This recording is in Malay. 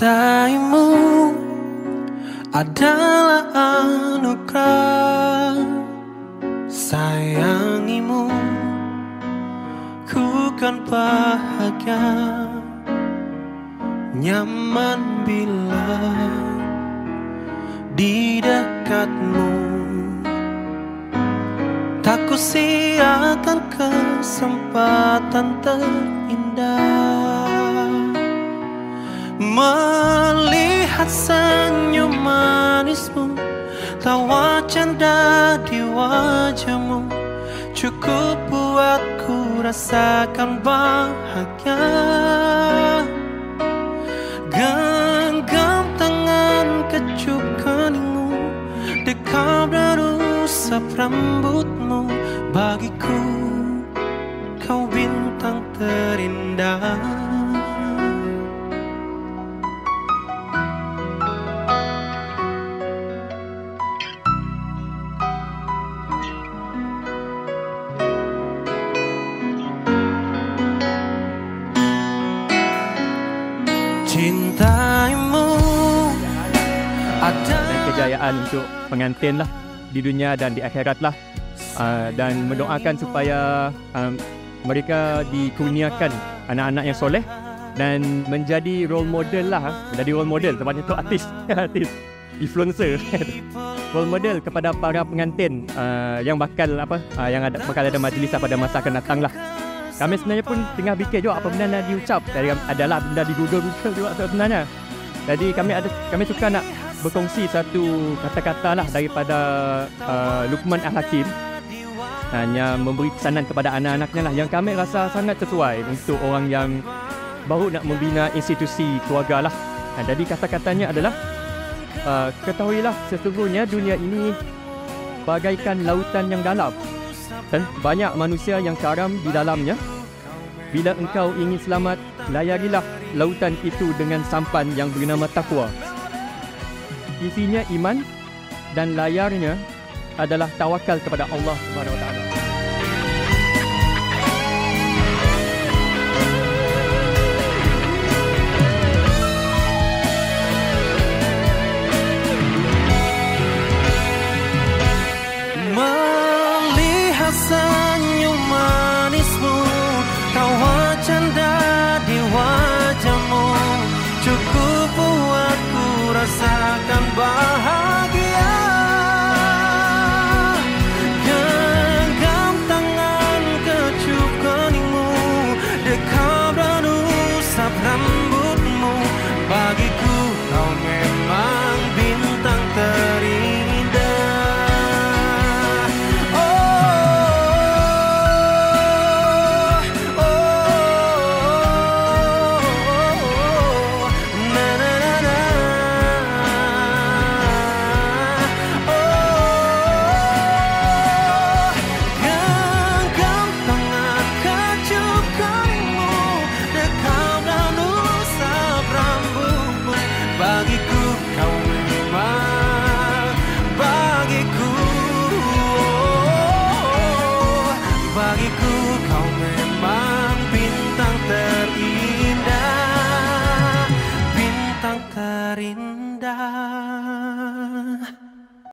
mencintaimu adalah anugerah. Sayangimu ku kan bahagia. Nyaman bila di dekatmu. Tak kusiakan kesempatan terindah. Melihat senyum manismu Tawa canda di wajahmu. Cukup buatku rasakan bahagia. Genggam tangan kecup keningmu Dekap dan rambutmu Bagiku pengantin lah di dunia dan di akhirat lah. Uh, dan mendoakan supaya um, mereka dikurniakan anak-anak yang soleh dan menjadi role model lah. Menjadi role model tempatnya tu artis. Artis influencer. Role model kepada para pengantin uh, yang bakal apa uh, yang ada bakal ada majlis pada masa akan datang lah kami sebenarnya pun tengah fikir juga apa benda nak diucap. Dari adalah benda di Google Google juga sebenarnya. Jadi kami ada kami suka nak berkongsi satu kata-kata lah daripada uh, Lukman Al-Hakim. Hanya memberi pesanan kepada anak-anaknya lah yang kami rasa sangat sesuai untuk orang yang baru nak membina institusi keluarga lah. Ha, jadi kata-katanya adalah uh, ketahuilah sesungguhnya dunia ini bagaikan lautan yang dalam dan banyak manusia yang karam di dalamnya. Bila engkau ingin selamat, layarilah lautan itu dengan sampan yang bernama takwa isinya iman dan layarnya adalah tawakal kepada Allah Subhanahu Wa Taala. man.